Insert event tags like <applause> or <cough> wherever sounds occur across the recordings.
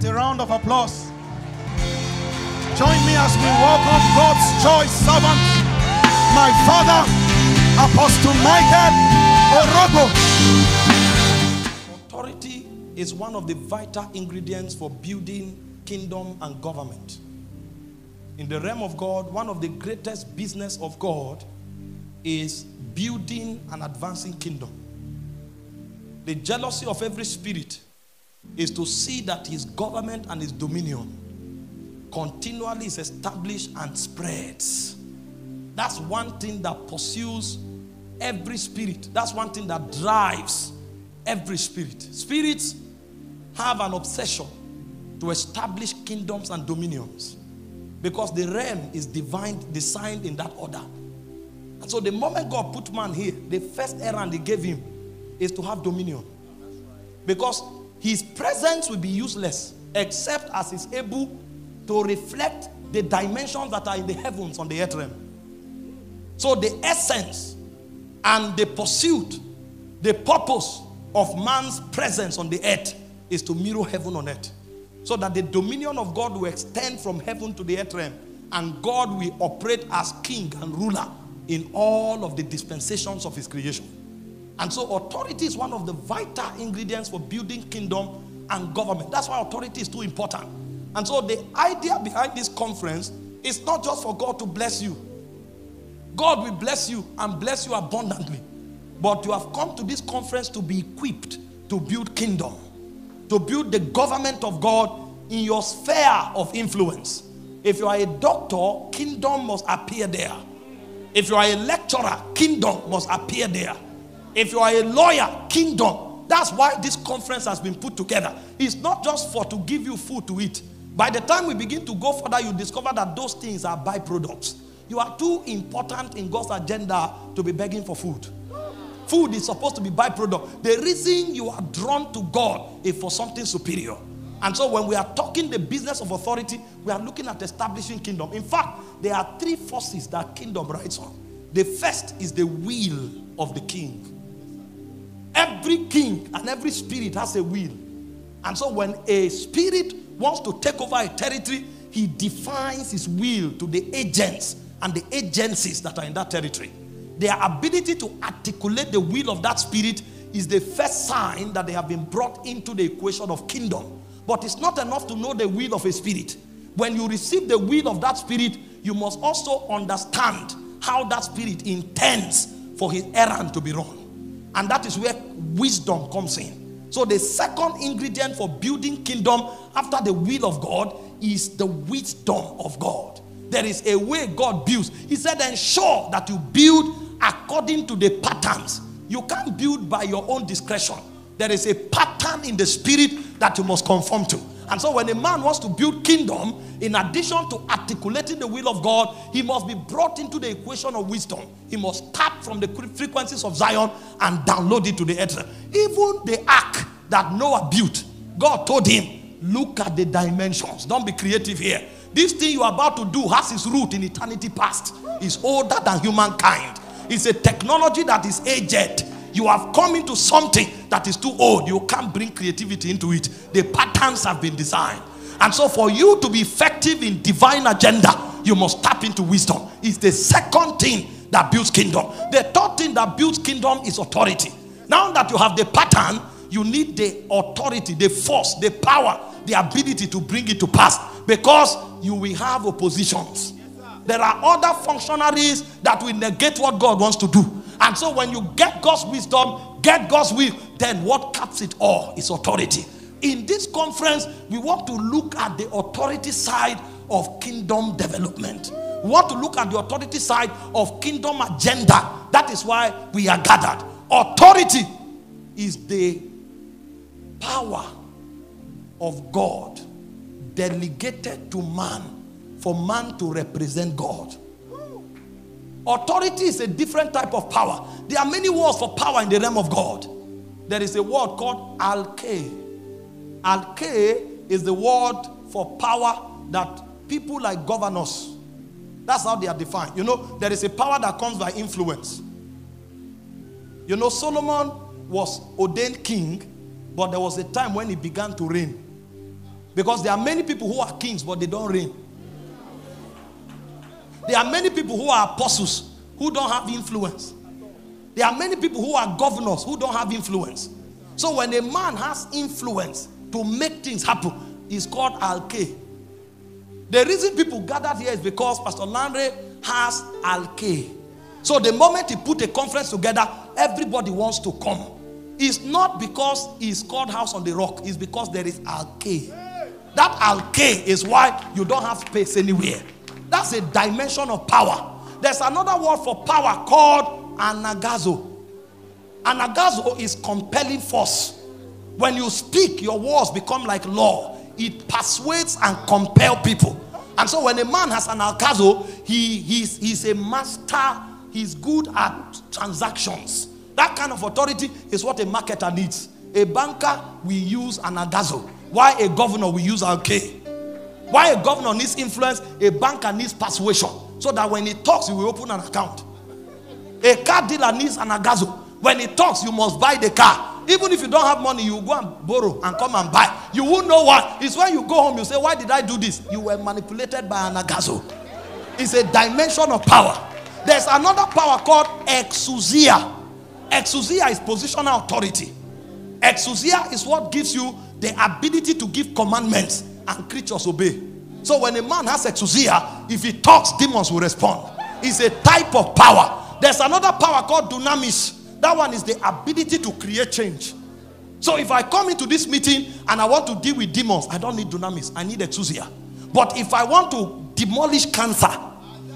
with a round of applause. Join me as we welcome God's choice servant, my father, Apostle Michael Orokpo. Authority is one of the vital ingredients for building kingdom and government. In the realm of God, one of the greatest business of God is building and advancing kingdom. The jealousy of every spirit is to see that his government and his dominion continually is established and spreads. That's one thing that pursues every spirit. That's one thing that drives every spirit. Spirits have an obsession to establish kingdoms and dominions because the realm is divine, designed in that order. And so the moment God put man here, the first errand he gave him is to have dominion. Because his presence will be useless except as he's able to reflect the dimensions that are in the heavens on the earth realm. So the essence and the pursuit, the purpose of man's presence on the earth is to mirror heaven on earth. So that the dominion of God will extend from heaven to the earth realm and God will operate as king and ruler in all of the dispensations of his creation. And so authority is one of the vital ingredients for building kingdom and government. That's why authority is too important. And so the idea behind this conference is not just for God to bless you. God will bless you and bless you abundantly. But you have come to this conference to be equipped to build kingdom, to build the government of God in your sphere of influence. If you are a doctor, kingdom must appear there. If you are a lecturer, kingdom must appear there. If you are a lawyer, kingdom. That's why this conference has been put together. It's not just for to give you food to eat. By the time we begin to go further, you discover that those things are byproducts. You are too important in God's agenda to be begging for food. Food is supposed to be byproduct. The reason you are drawn to God is for something superior. And so when we are talking the business of authority, we are looking at establishing kingdom. In fact, there are three forces that kingdom rides on. The first is the will of the king. Every king and every spirit has a will. And so when a spirit wants to take over a territory, he defines his will to the agents and the agencies that are in that territory. Their ability to articulate the will of that spirit is the first sign that they have been brought into the equation of kingdom. But it's not enough to know the will of a spirit. When you receive the will of that spirit, you must also understand how that spirit intends for his errand to be run. And that is where wisdom comes in. So the second ingredient for building kingdom after the will of God is the wisdom of God. There is a way God builds. He said, ensure that you build according to the patterns. You can't build by your own discretion. There is a pattern in the spirit that you must conform to. And so when a man wants to build kingdom, in addition to articulating the will of God, he must be brought into the equation of wisdom. He must tap from the frequencies of Zion and download it to the earth. Even the ark that Noah built, God told him, look at the dimensions. Don't be creative here. This thing you are about to do has its root in eternity past. It's older than humankind. It's a technology that is aged. You have come into something that is too old. You can't bring creativity into it. The patterns have been designed. And so, for you to be effective in divine agenda, you must tap into wisdom. It's the second thing that builds kingdom. The third thing that builds kingdom is authority. Now that you have the pattern, you need the authority, the force, the power, the ability to bring it to pass because you will have oppositions. There are other functionaries that will negate what God wants to do. And so when you get God's wisdom, get God's will, then what caps it all is authority. In this conference, we want to look at the authority side of kingdom development. We want to look at the authority side of kingdom agenda. That is why we are gathered. Authority is the power of God delegated to man for man to represent God. Authority is a different type of power. There are many words for power in the realm of God. There is a word called alke. Alke is the word for power that people like governors, that's how they are defined. You know, there is a power that comes by influence. You know, Solomon was ordained king, but there was a time when he began to reign. Because there are many people who are kings, but they don't reign. There are many people who are apostles who don't have influence. There are many people who are governors who don't have influence. So when a man has influence to make things happen, it's called alke. The reason people gathered here is because Pastor Landry has alke. So the moment he put a conference together, everybody wants to come. It's not because it's called House on the Rock, it's because there is alke. That alke is why you don't have space anywhere. That's a dimension of power. There's another word for power called anagkazo. Anagkazo is compelling force. When you speak, your words become like law. It persuades and compel people. And so when a man has an alcazo, he, he's, he's a master, he's good at transactions. That kind of authority is what a marketer needs. A banker will use an agazo. Why a governor will use alke. Why a governor needs influence, a banker needs persuasion. So that when he talks, he will open an account. A car dealer needs an agazo. When he talks, you must buy the car. Even if you don't have money, you go and borrow and come and buy. You won't know why. It's when you go home, you say, Why did I do this? You were manipulated by an agazo. It's a dimension of power. There's another power called exousia. Exousia is positional authority. Exousia is what gives you the ability to give commandments and creatures obey. So when a man has exousia, if he talks, demons will respond. It's a type of power. There's another power called dunamis. That one is the ability to create change. So if I come into this meeting and I want to deal with demons, I don't need dunamis. I need exousia. But if I want to demolish cancer,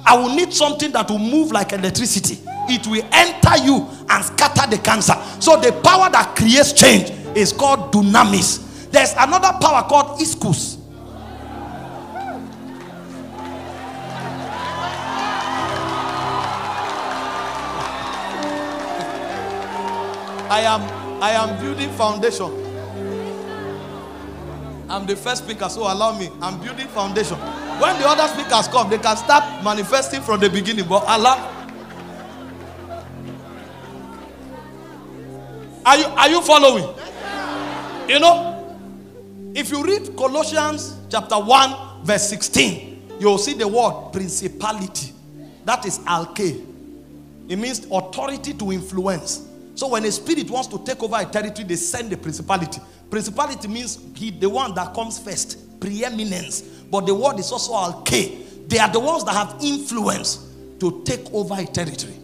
I will need something that will move like electricity. It will enter you and scatter the cancer. So the power that creates change is called dunamis. There's another power called ischus. I am I am building foundation. I'm the first speaker, so allow me. I'm building foundation. When the other speakers come, they can start manifesting from the beginning, but allow. Are you are you following? You know, if you read Colossians chapter 1, verse 16, you'll see the word principality. That is alke. It means authority to influence. So when a spirit wants to take over a territory, they send the principality. Principality means he, the one that comes first, preeminence. But the word is also alke. They are the ones that have influence to take over a territory.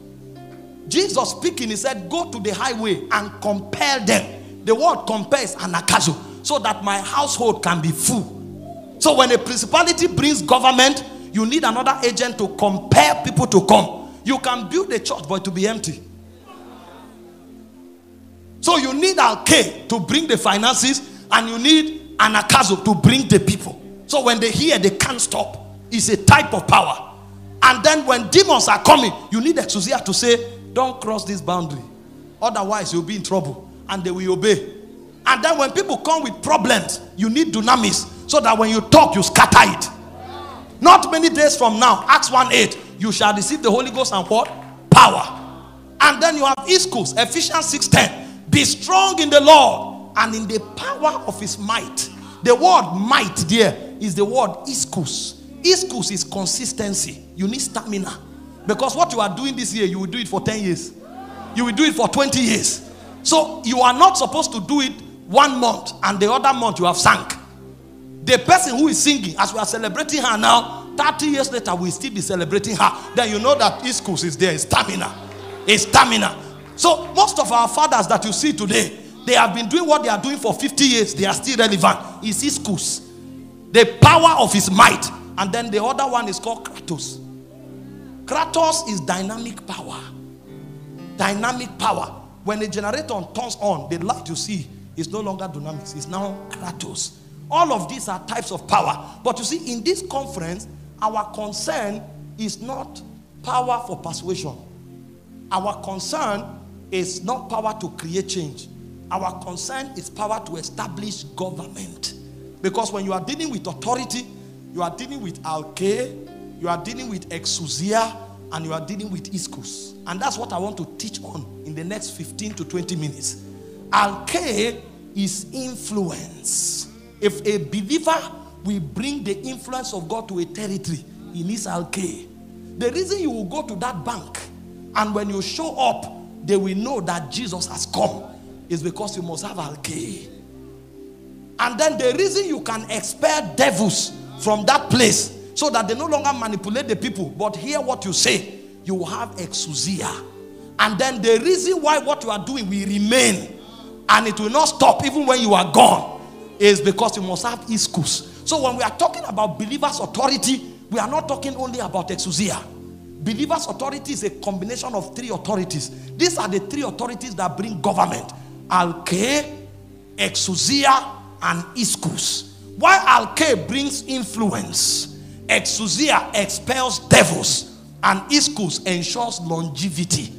Jesus speaking, he said, Go to the highway and compel them. The word compel is anakazo, so that my household can be full. So when a principality brings government, you need another agent to compel people to come. You can build a church, but it to be empty. So you need Alke to bring the finances, and you need Anakazo to bring the people. So when they hear, they can't stop. It's a type of power. And then when demons are coming, you need exousia to say, Don't cross this boundary. Otherwise, you'll be in trouble. And they will obey. And then when people come with problems, you need dunamis so that when you talk, you scatter it. Not many days from now, Acts 1 8, you shall receive the Holy Ghost and what? Power. And then you have ischus, Ephesians 6 10. Be strong in the Lord and in the power of his might. The word might there is the word ischus. Ischus is consistency. You need stamina. Because what you are doing this year, you will do it for 10 years. You will do it for 20 years. So you are not supposed to do it one month and the other month you have sunk. The person who is singing, as we are celebrating her now, 30 years later, we still be celebrating her. Then you know that ischus is there, stamina. It's stamina. So most of our fathers that you see today, they have been doing what they are doing for 50 years. They are still relevant. It's ischus. The power of his might. And then the other one is called Kratos. Kratos is dynamic power. Dynamic power. When a generator turns on, the light you see is no longer dynamics. It's now Kratos. All of these are types of power. But you see, in this conference, our concern is not power for persuasion. Our concern is not power to create change. Our concern is power to establish government. Because when you are dealing with authority, you are dealing with alke, you are dealing with exousia, and you are dealing with ischus. And that's what I want to teach on in the next 15 to 20 minutes. Alke is influence. If a believer will bring the influence of God to a territory, he needs alke. The reason you will go to that bank and when you show up, they will know that Jesus has come is because you must have alke. And then the reason you can expel devils from that place so that they no longer manipulate the people but hear what you say, you will have exousia. And then the reason why what you are doing will remain and it will not stop even when you are gone is because you must have ischus. So when we are talking about believers' authority, we are not talking only about exousia. Believers' authority is a combination of three authorities. These are the three authorities that bring government. Alke, exousia, and ischus. Why alke brings influence, exousia expels devils, and ischus ensures longevity.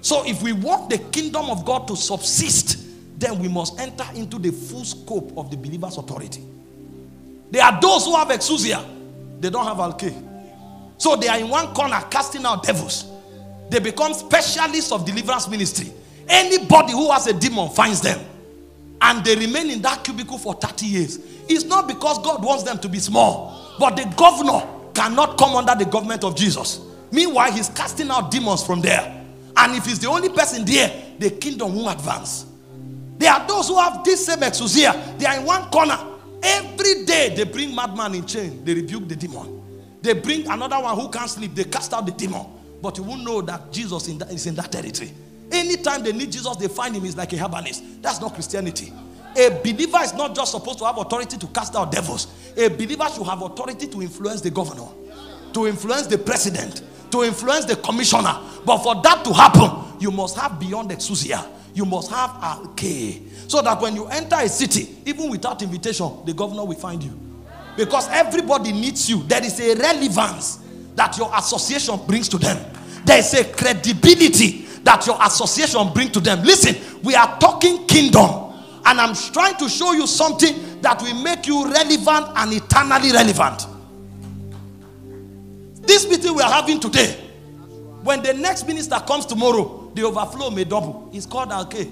So if we want the kingdom of God to subsist, then we must enter into the full scope of the believer's authority. There are those who have exousia, they don't have alke. So they are in one corner casting out devils. They become specialists of deliverance ministry. Anybody who has a demon finds them. And they remain in that cubicle for 30 years. It's not because God wants them to be small, but the governor cannot come under the government of Jesus. Meanwhile, he's casting out demons from there. And if he's the only person there, the kingdom won't advance. There are those who have this same exousia. They are in one corner. Every day they bring madman in chain. They rebuke the demon. They bring another one who can't sleep. They cast out the demon. But you won't know that Jesus in that, is in that territory. Anytime they need Jesus, they find him. He's like a herbalist. That's not Christianity. A believer is not just supposed to have authority to cast out devils. A believer should have authority to influence the governor, to influence the president, to influence the commissioner. But for that to happen, you must have beyond exousia. You must have a key. So that when you enter a city, even without invitation, the governor will find you. Because everybody needs you. There is a relevance that your association brings to them. There is a credibility that your association brings to them. Listen, we are talking kingdom. And I'm trying to show you something that will make you relevant and eternally relevant. This meeting we are having today, when the next minister comes tomorrow, the overflow may double. It's called Alke.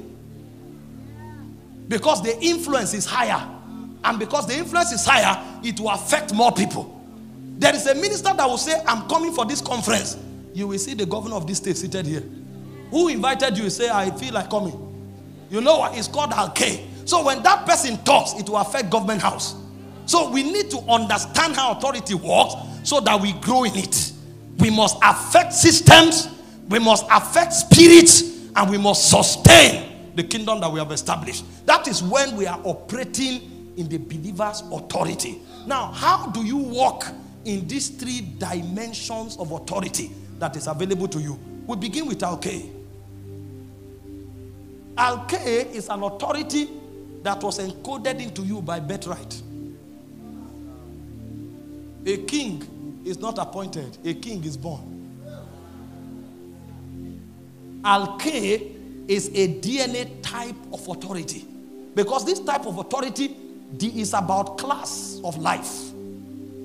Because the influence is higher. And because the influence is higher, it will affect more people. There is a minister that will say, I'm coming for this conference. You will see the governor of this state seated here. Who invited you? say, I feel like coming. You know what? It's called Alke. So when that person talks, it will affect government house. So we need to understand how authority works so that we grow in it. We must affect systems, we must affect spirits, and we must sustain the kingdom that we have established. That is when we are operating in the believer's authority. Now, how do you walk in these three dimensions of authority that is available to you? We begin with Alke. Alke is an authority that was encoded into you by birthright. A king is not appointed, a king is born. Alke is a DNA type of authority because this type of authority is about class of life,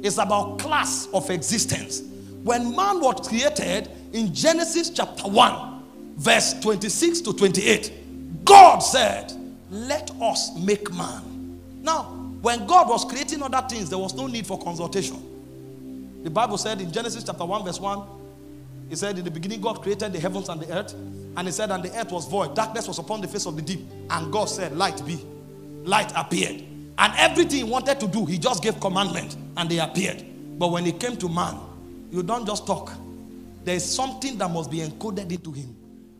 it's about class of existence. When man was created in Genesis chapter 1, verse 26 to 28, God said, Let us make man. Now, when God was creating other things, there was no need for consultation. The Bible said in Genesis chapter 1, verse 1, He said, In the beginning, God created the heavens and the earth. And He said, And the earth was void. Darkness was upon the face of the deep. And God said, Light be. Light appeared. And everything He wanted to do, He just gave commandment and they appeared. But when He came to man, you don't just talk. There is something that must be encoded into him.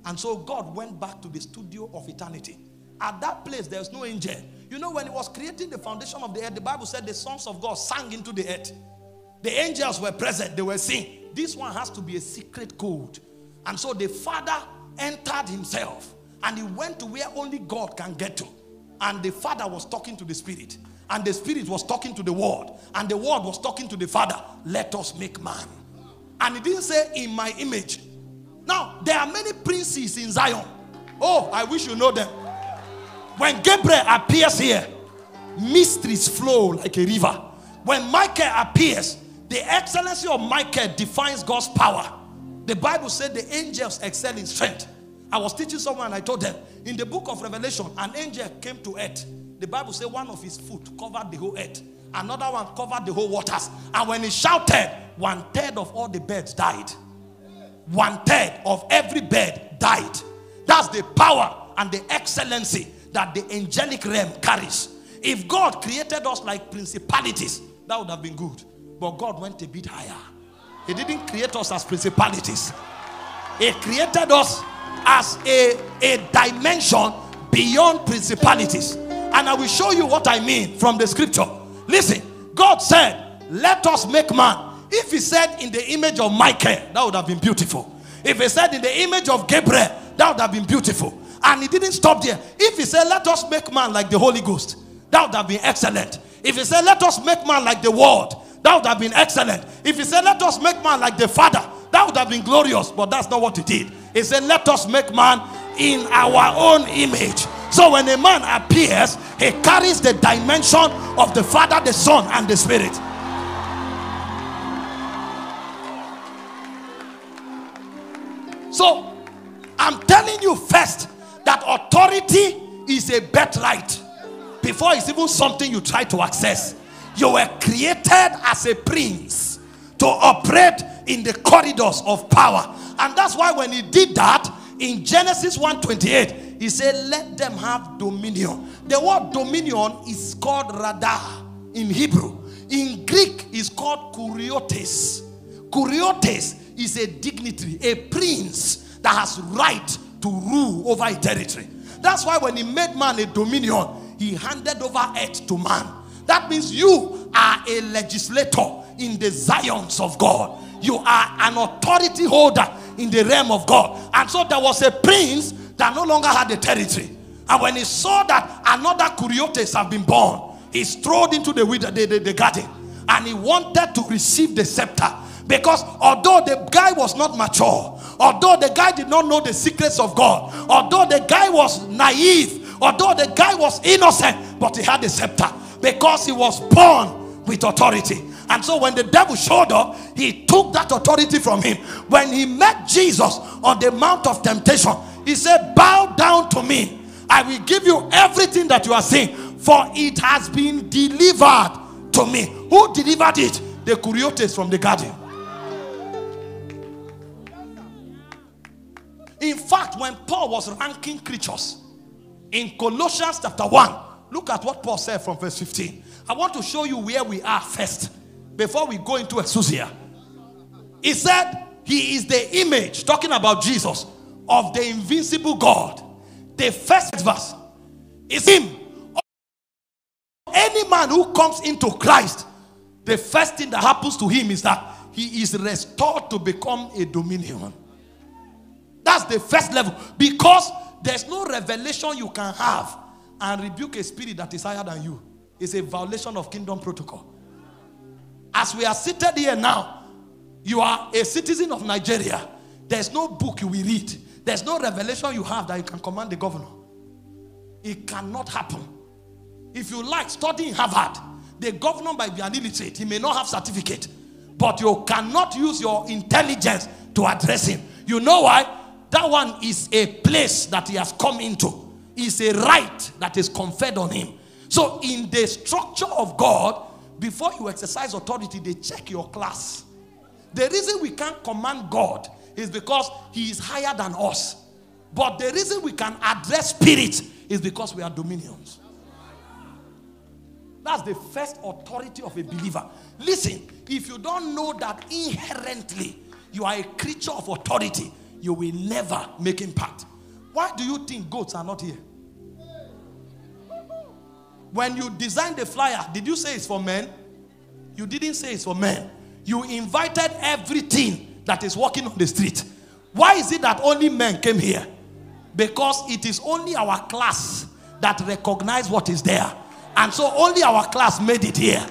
And so God went back to the studio of eternity. At that place, there's no angel. You know, when he was creating the foundation of the earth, the Bible said the sons of God sang into the earth. The angels were present, they were singing. This one has to be a secret code. And so the Father entered himself and he went to where only God can get to. And the Father was talking to the Spirit. And the Spirit was talking to the Word. And the Word was talking to the Father. Let us make man. And he didn't say, in my image. Now, there are many princes in Zion. Oh, I wish you know them. When Gabriel appears here, mysteries flow like a river. When Michael appears, the excellency of Michael defines God's power. The Bible said the angels excel in strength. I was teaching someone, I told them, in the book of Revelation, an angel came to earth the Bible says one of his foot covered the whole earth, another one covered the whole waters. And when he shouted, one third of all the birds died. One third of every bird died. That's the power and the excellency that the angelic realm carries. If God created us like principalities, that would have been good. But God went a bit higher. He didn't create us as principalities, He created us as a, a dimension beyond principalities. And I will show you what I mean from the scripture. Listen, God said, Let us make man. If He said in the image of Michael, that would have been beautiful. If He said in the image of Gabriel, that would have been beautiful. And He didn't stop there. If He said, Let us make man like the Holy Ghost, that would have been excellent. If He said, Let us make man like the Word, that would have been excellent. If He said, Let us make man like the Father, that would have been glorious. But that's not what He did. He said, Let us make man in our own image. So when a man appears, he carries the dimension of the Father, the Son, and the Spirit. So I'm telling you first that authority is a birthright before it's even something you try to access. You were created as a prince to operate in the corridors of power. And that's why when he did that in Genesis 1:28, he said, Let them have dominion. The word dominion is called radah in Hebrew. In Greek, is called kuriotes. Kuriotes is a dignitary, a prince that has right to rule over a territory. That's why when he made man a dominion, he handed over earth to man. That means you are a legislator in the Zions of God. You are an authority holder in the realm of God. And so there was a prince that no longer had the territory. And when he saw that another Kuriotes have been born, he strode into the, the, the, the garden and he wanted to receive the scepter. Because although the guy was not mature, although the guy did not know the secrets of God, although the guy was naive, although the guy was innocent, but he had the scepter because he was born with authority. And so when the devil showed up, he took that authority from him. When he met Jesus on the Mount of Temptation, he said, Bow down to me. I will give you everything that you are seeing, for it has been delivered to me. Who delivered it? The Kuriotes from the garden. In fact, when Paul was ranking creatures in Colossians chapter 1, look at what Paul said from verse 15. I want to show you where we are first before we go into exousia. He said, He is the image, talking about Jesus, of the invincible God. The first verse is Him. Any man who comes into Christ, the first thing that happens to him is that he is restored to become a dominion. That's the first level because there's no revelation you can have and rebuke a spirit that is higher than you. is a violation of kingdom protocol. As we are seated here now, you are a citizen of Nigeria. There's no book you will read, there's no revelation you have that you can command the governor. It cannot happen. If you like, studying Harvard. The governor might be an illiterate, he may not have certificate, but you cannot use your intelligence to address him. You know why? That one is a place that he has come into. Is a right that is conferred on him. So, in the structure of God, before you exercise authority, they check your class. The reason we can't command God is because He is higher than us. But the reason we can address spirit is because we are dominions. That's the first authority of a believer. Listen, if you don't know that inherently you are a creature of authority, you will never make impact. Why do you think goats are not here? When you designed the flyer, did you say it's for men? You didn't say it's for men. You invited everything that is walking on the street. Why is it that only men came here? Because it is only our class that recognize what is there. And so only our class made it here.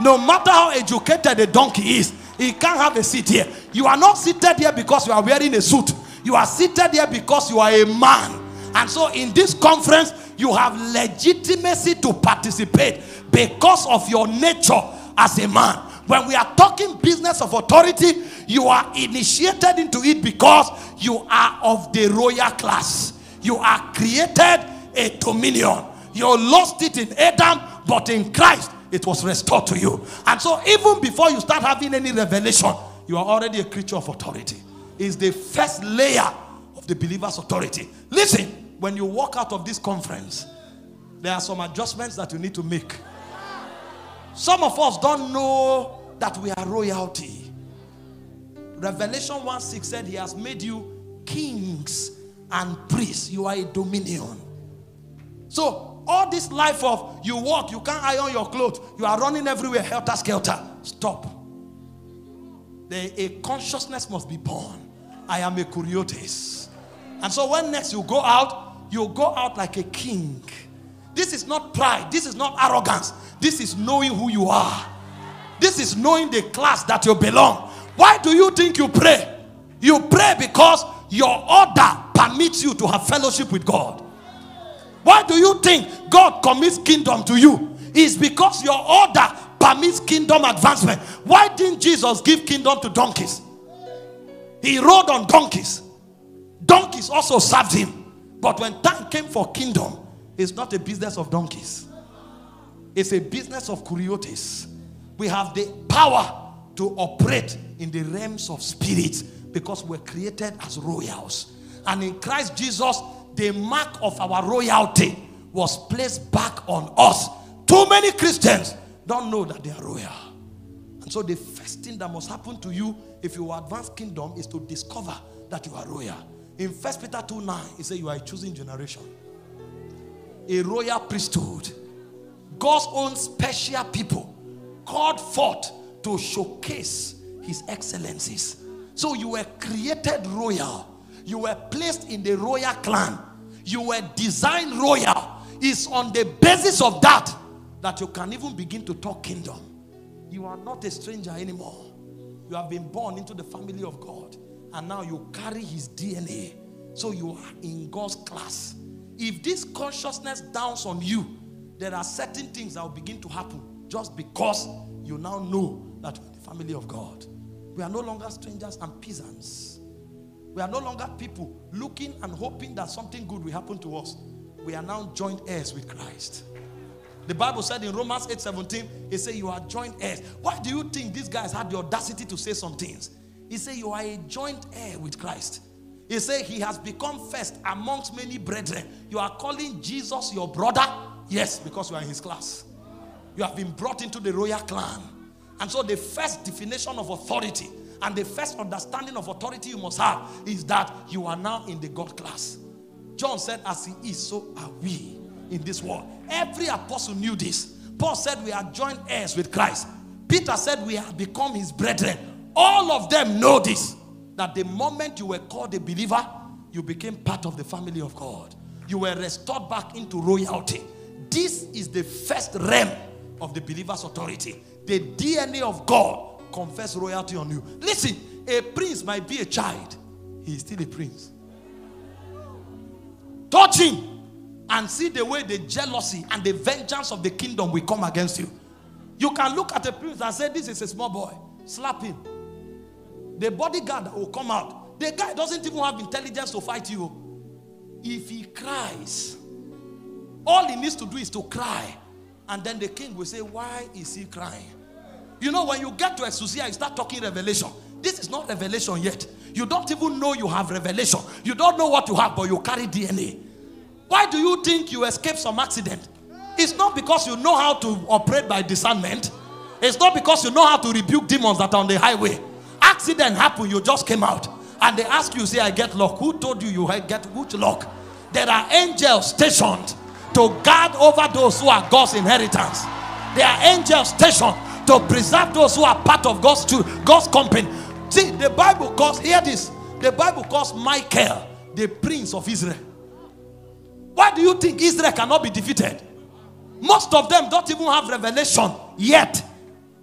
No matter how educated a donkey is, he can't have a seat here. You are not seated here because you are wearing a suit. You are seated here because you are a man. And so in this conference, you have legitimacy to participate because of your nature as a man. When we are talking business of authority, you are initiated into it because you are of the royal class. You are created a dominion. You lost it in Adam, but in Christ, it was restored to you. And so, even before you start having any revelation, you are already a creature of authority. Is the first layer of the believer's authority. Listen, when you walk out of this conference, there are some adjustments that you need to make. Some of us don't know that we are royalty. Revelation 1 6 said, He has made you kings and priests. You are a dominion. So, all this life of you walk, you can't iron your clothes, you are running everywhere, helter skelter. Stop. The, a consciousness must be born. I am a kuriotes. And so, when next you go out, you go out like a king. This is not pride, this is not arrogance, this is knowing who you are. This is knowing the class that you belong. Why do you think you pray? You pray because your order permits you to have fellowship with God. Why do you think God commits kingdom to you? It's because your order permits kingdom advancement. Why didn't Jesus give kingdom to donkeys? He rode on donkeys. Donkeys also served him. But when time came for kingdom, it's not a business of donkeys. It's a business of kuriotes. We have the power to operate in the realms of spirits because we're created as royals. And in Christ Jesus, the mark of our royalty was placed back on us. Too many Christians don't know that they are royal. And so the first thing that must happen to you if you advance kingdom is to discover that you are royal. In First Peter 2 9, he says you are a choosing generation, a royal priesthood, God's own special people called forth to showcase his excellencies. So you were created royal. You were placed in the royal clan. You were designed royal. It's on the basis of that that you can even begin to talk kingdom. You are not a stranger anymore. You have been born into the family of God. And now you carry his DNA. So you are in God's class. If this consciousness downs on you, there are certain things that will begin to happen just because you now know that we're the family of God. We are no longer strangers and peasants. We are no longer people looking and hoping that something good will happen to us. We are now joint heirs with Christ. The Bible said in Romans 8 17, it said, You are joint heirs. Why do you think these guys had the audacity to say some things? He said, You are a joint heir with Christ. He said, He has become first amongst many brethren. You are calling Jesus your brother? Yes, because you are in his class. You have been brought into the royal clan. And so, the first definition of authority and the first understanding of authority you must have is that you are now in the God class. John said, As he is, so are we in this world. Every apostle knew this. Paul said, We are joint heirs with Christ. Peter said, We have become his brethren. All of them know this that the moment you were called a believer, you became part of the family of God. You were restored back into royalty. This is the first realm of the believer's authority the DNA of God confess royalty on you. Listen, a prince might be a child, he is still a prince. Touch him and see the way the jealousy and the vengeance of the kingdom will come against you. You can look at a prince and say, This is a small boy. Slap him. The bodyguard will come out. The guy doesn't even have intelligence to fight you. If he cries, all he needs to do is to cry. And then the king will say, Why is he crying? You know, when you get to Exousia, you start talking revelation. This is not revelation yet. You don't even know you have revelation. You don't know what you have, but you carry DNA. Why do you think you escaped some accident? It's not because you know how to operate by discernment. It's not because you know how to rebuke demons that are on the highway. Accident happened, you just came out. And they ask you, say, I get luck. Who told you you get which luck? There are angels stationed to guard over those who are God's inheritance. There are angels stationed to preserve those who are part of God's God's company. See, the Bible calls, hear this, the Bible calls Michael the prince of Israel. Why do you think Israel cannot be defeated? Most of them don't even have revelation yet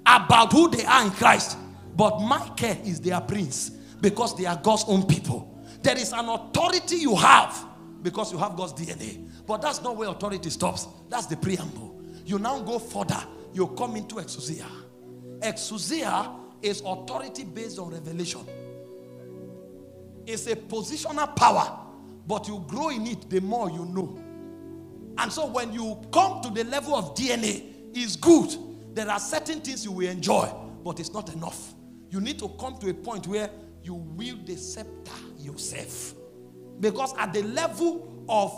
about who they are in Christ. But Michael is their prince because they are God's own people. There is an authority you have because you have God's DNA. But that's not where authority stops. That's the preamble. You now go further. You come into exousia. Exousia is authority based on revelation. It's a positional power, but you grow in it the more you know. And so when you come to the level of DNA, it's good. There are certain things you will enjoy, but it's not enough. You need to come to a point where you wield the scepter yourself. Because at the level of,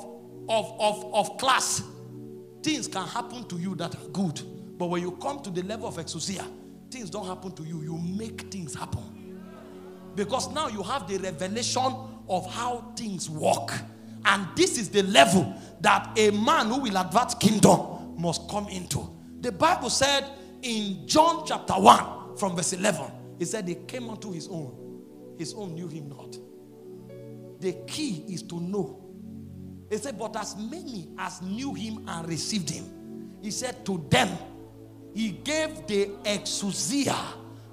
of, of, of class, things can happen to you that are good. But when you come to the level of exousia, things don't happen to you. You make things happen. Because now you have the revelation of how things work. And this is the level that a man who will advance kingdom must come into. The Bible said in John chapter 1 from verse 11, he said, They came unto his own. His own knew him not. The key is to know. He said, But as many as knew him and received him, he said, To them, he gave the exousia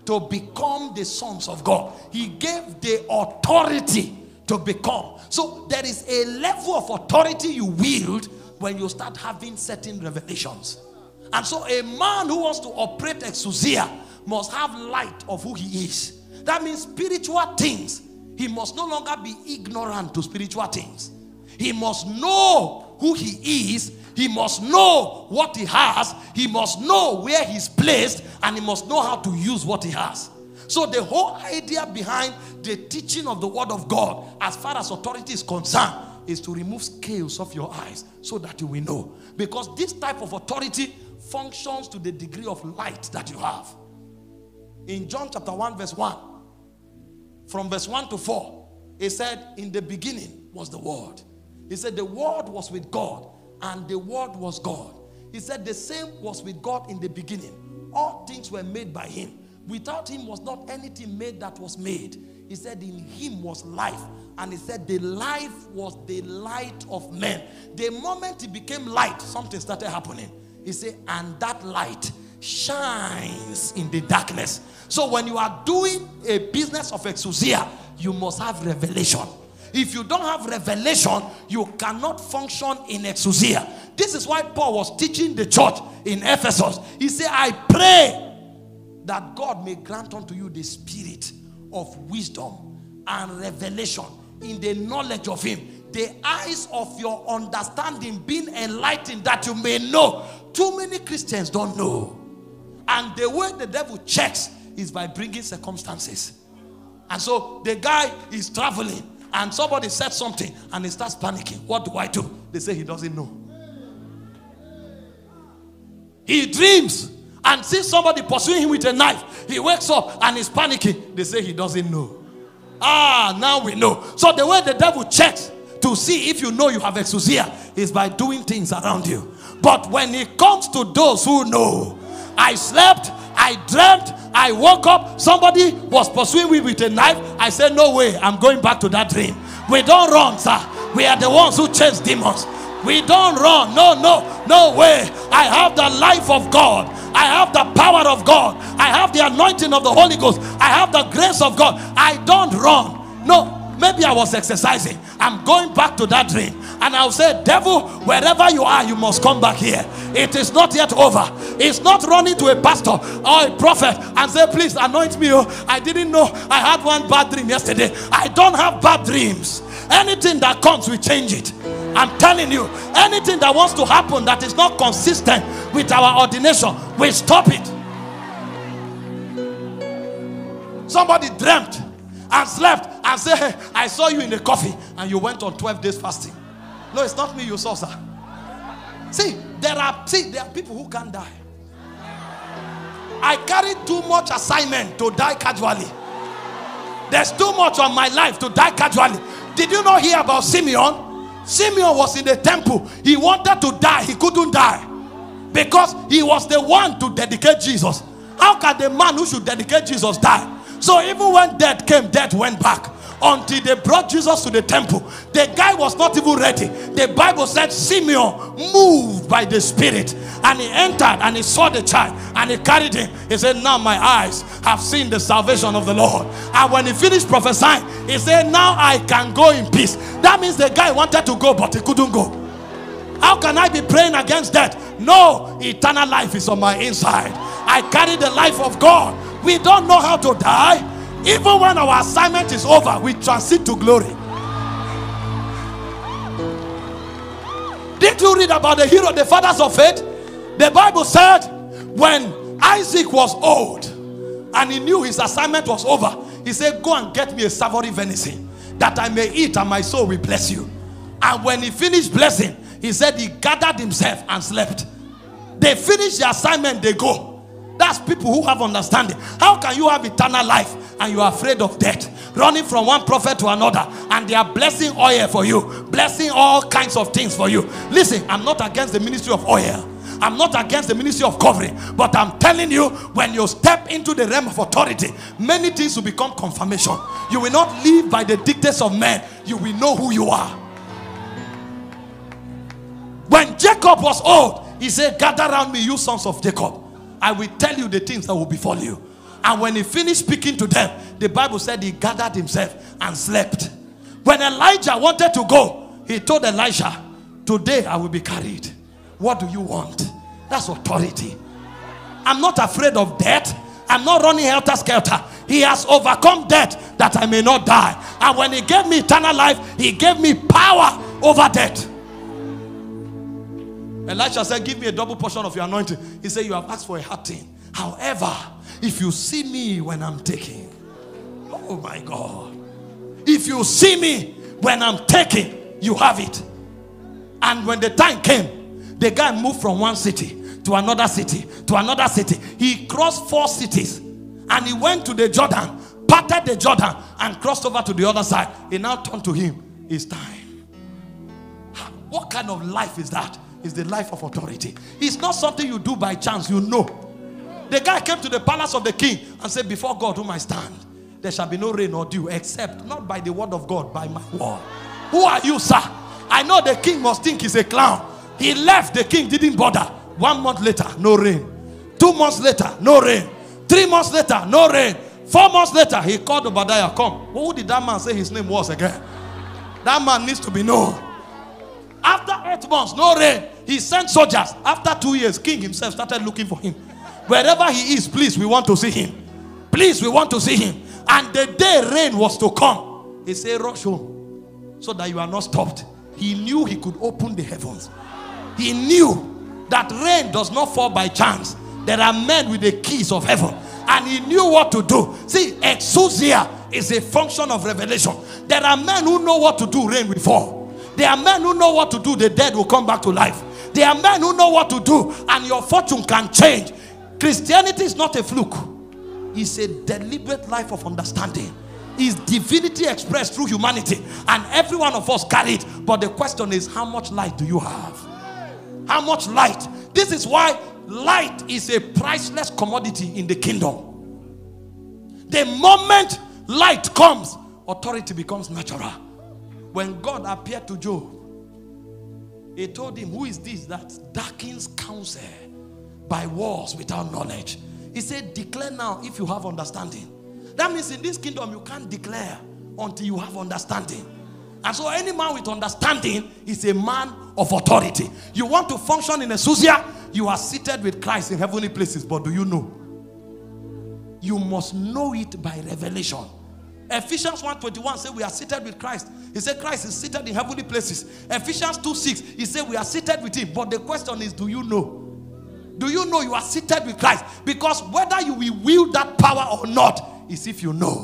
to become the sons of God. He gave the authority to become. So there is a level of authority you wield when you start having certain revelations. And so a man who wants to operate exousia must have light of who he is. That means spiritual things. He must no longer be ignorant to spiritual things. He must know who he is. He must know what he has. He must know where he's placed. And he must know how to use what he has. So, the whole idea behind the teaching of the word of God, as far as authority is concerned, is to remove scales off your eyes so that you will know. Because this type of authority functions to the degree of light that you have. In John chapter 1, verse 1, from verse 1 to 4, he said, In the beginning was the Word. He said, The Word was with God, and the Word was God. He said, The same was with God in the beginning. All things were made by Him. Without Him was not anything made that was made. He said, In Him was life. And He said, The life was the light of men. The moment He became light, something started happening. He said, And that light shines in the darkness. So when you are doing a business of exousia, you must have revelation. If you don't have revelation, you cannot function in exousia. This is why Paul was teaching the church in Ephesus. He said, I pray that God may grant unto you the spirit of wisdom and revelation in the knowledge of Him. The eyes of your understanding being enlightened that you may know. Too many Christians don't know. And the way the devil checks is by bringing circumstances. And so the guy is traveling and somebody said something and he starts panicking. What do I do? They say he doesn't know. He dreams and sees somebody pursuing him with a knife. He wakes up and is panicking. They say he doesn't know. Ah, now we know. So the way the devil checks to see if you know you have exousia is by doing things around you. But when it comes to those who know, I slept, I dreamt, I woke up, somebody was pursuing me with a knife. I said, No way, I'm going back to that dream. We don't run, sir. We are the ones who chase demons. We don't run. No, no, no way. I have the life of God. I have the power of God. I have the anointing of the Holy Ghost. I have the grace of God. I don't run. No, maybe I was exercising. I'm going back to that dream. And I'll say, Devil, wherever you are, you must come back here. It is not yet over. It's not running to a pastor or a prophet and say, Please anoint me. Oh, I didn't know I had one bad dream yesterday. I don't have bad dreams. Anything that comes, we change it. I'm telling you, anything that wants to happen that is not consistent with our ordination, we stop it. Somebody dreamt and slept and said, hey, I saw you in the coffee and you went on 12 days fasting. No, it's not me you saw, sir. See, there are see, there are people who can't die. I carry too much assignment to die casually. There's too much on my life to die casually. Did you not hear about Simeon? Simeon was in the temple. He wanted to die, he couldn't die because he was the one to dedicate Jesus. How can the man who should dedicate Jesus die? So even when death came, death went back until they brought Jesus to the temple. The guy was not even ready. The Bible said Simeon moved by the Spirit and he entered and he saw the child and he carried him. He said, Now my eyes have seen the salvation of the Lord. And when he finished prophesying, he said, Now I can go in peace. That means the guy wanted to go, but he couldn't go. How can I be praying against that? No, eternal life is on my inside. I carry the life of God. We don't know how to die. Even when our assignment is over, we transit to glory. Did you read about the hero, the fathers of faith? The Bible said when Isaac was old and he knew his assignment was over, he said, Go and get me a savory venison that I may eat and my soul will bless you. And when he finished blessing, he said he gathered himself and slept. They finish the assignment, they go. That's people who have understanding. How can you have eternal life and you are afraid of death? Running from one prophet to another, and they are blessing oil for you, blessing all kinds of things for you. Listen, I'm not against the ministry of oil. I'm not against the ministry of covering, but I'm telling you, when you step into the realm of authority, many things will become confirmation. You will not live by the dictates of men, you will know who you are. When Jacob was old, he said, Gather around me, you sons of Jacob. I will tell you the things that will befall you. And when he finished speaking to them, the Bible said he gathered himself and slept. When Elijah wanted to go, he told Elisha, Today I will be carried. What do you want? That's authority. I'm not afraid of death. I'm not running helter skelter. He has overcome death that I may not die. And when He gave me eternal life, He gave me power over death. Elisha said, Give me a double portion of your anointing. He said, You have asked for a hard thing. However, if you see me when I'm taking, oh my God. If you see me when I'm taking, you have it. And when the time came, the guy moved from one city to another city to another city. He crossed four cities and he went to the Jordan, parted the Jordan, and crossed over to the other side. He now turned to him. It's time. What kind of life is that? It's the life of authority. It's not something you do by chance, you know. The guy came to the palace of the king and said, Before God, whom I stand, there shall be no rain or dew, except not by the word of God, by my word. Who are you, sir? I know the king must think he's a clown. He left, the king didn't bother. One month later, no rain. Two months later, no rain. Three months later, no rain. Four months later, he called Obadiah, come. Who did that man say his name was again? That man needs to be known. After eight months, no rain. He sent soldiers. After two years, king himself started looking for him. Wherever he is, please, we want to see him. Please, we want to see him. And the day rain was to come, he said, Rush home so that you are not stopped. He knew he could open the heavens. He knew that rain does not fall by chance. There are men with the keys of heaven. And he knew what to do. See, exousia is a function of revelation. There are men who know what to do, rain will fall. There are men who know what to do, the dead will come back to life. There are men who know what to do, and your fortune can change. Christianity is not a fluke, it's a deliberate life of understanding. Is divinity expressed through humanity, and every one of us carry it. But the question is, how much light do you have? How much light? This is why light is a priceless commodity in the kingdom. The moment light comes, authority becomes natural. When God appeared to Job, he told him, Who is this that darkens counsel? by wars without knowledge. He said, Declare now if you have understanding. That means in this kingdom, you can't declare until you have understanding. And so, any man with understanding is a man of authority. You want to function in exousia, you are seated with Christ in heavenly places, but do you know? You must know it by revelation. Ephesians 1:21 said we are seated with Christ. He said Christ is seated in heavenly places. Ephesians 2:6 he said we are seated with him. But the question is, do you know? Do you know you are seated with Christ? Because whether you will wield that power or not is if you know.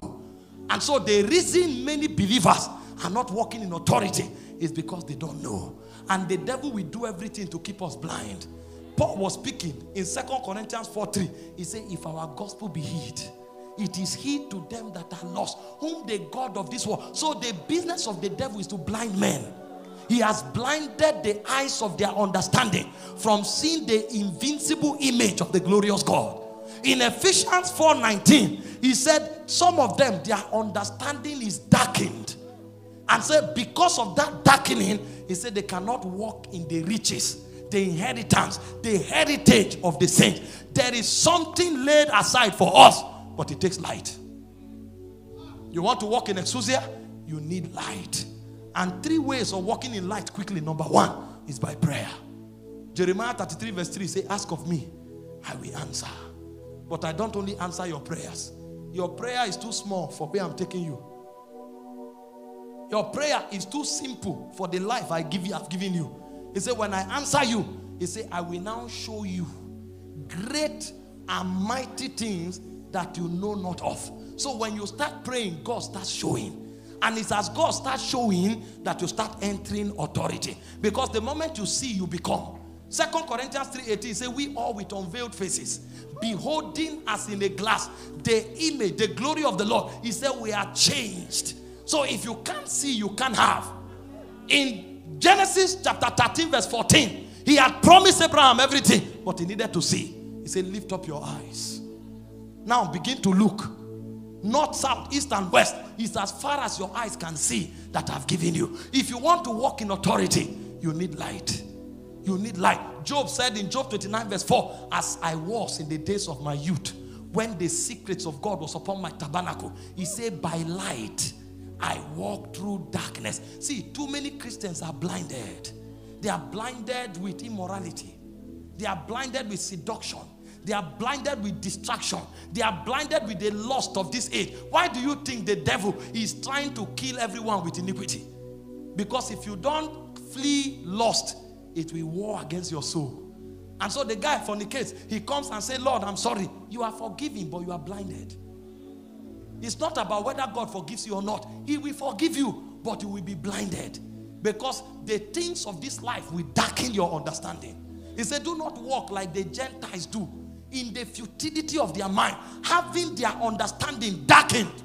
And so the reason many believers are not walking in authority is because they don't know. And the devil will do everything to keep us blind. Paul was speaking in Second Corinthians 4 3. He said, If our gospel be hid, it is he to them that are lost, whom the God of this world. So the business of the devil is to blind men. He has blinded the eyes of their understanding from seeing the invincible image of the glorious God. In Ephesians 4:19, he said, Some of them, their understanding is darkened. And said, because of that darkening, he said they cannot walk in the riches, the inheritance, the heritage of the saints. There is something laid aside for us, but it takes light. You want to walk in exousia? You need light. And three ways of walking in light quickly. Number one is by prayer. Jeremiah 33, verse 3 say, Ask of me, I will answer. But I don't only answer your prayers. Your prayer is too small for where I'm taking you. Your prayer is too simple for the life I give you, I've given you. He said, When I answer you, he said, I will now show you great and mighty things that you know not of. So when you start praying, God starts showing. And it's as God starts showing that you start entering authority. Because the moment you see, you become. Second Corinthians 3:18 says, We all with unveiled faces, beholding as in a glass the image, the glory of the Lord. He said, We are changed. So if you can't see, you can't have. In Genesis chapter 13, verse 14, he had promised Abraham everything, but he needed to see. He said, Lift up your eyes. Now begin to look. North, south, east, and west is as far as your eyes can see that I've given you. If you want to walk in authority, you need light. You need light. Job said in Job 29, verse 4, As I was in the days of my youth, when the secrets of God was upon my tabernacle, he said, By light I walk through darkness. See, too many Christians are blinded. They are blinded with immorality, they are blinded with seduction. They are blinded with distraction. They are blinded with the lust of this age. Why do you think the devil is trying to kill everyone with iniquity? Because if you don't flee lust, it will war against your soul. And so the guy fornicates. He comes and says, Lord, I'm sorry. You are forgiven, but you are blinded. It's not about whether God forgives you or not. He will forgive you, but you will be blinded. Because the things of this life will darken your understanding. He said, Do not walk like the Gentiles do in the futility of their mind, having their understanding darkened.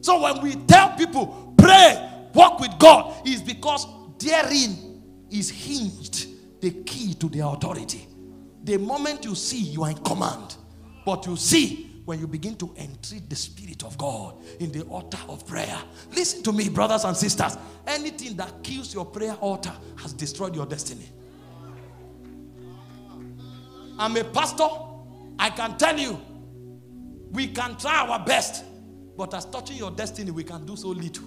So when we tell people, pray, walk with God, is because therein is hinged the key to their authority. The moment you see, you are in command. But you see, when you begin to entreat the Spirit of God in the altar of prayer. Listen to me, brothers and sisters. Anything that kills your prayer altar has destroyed your destiny. I'm a pastor. I can tell you, we can try our best, but as touching your destiny, we can do so little.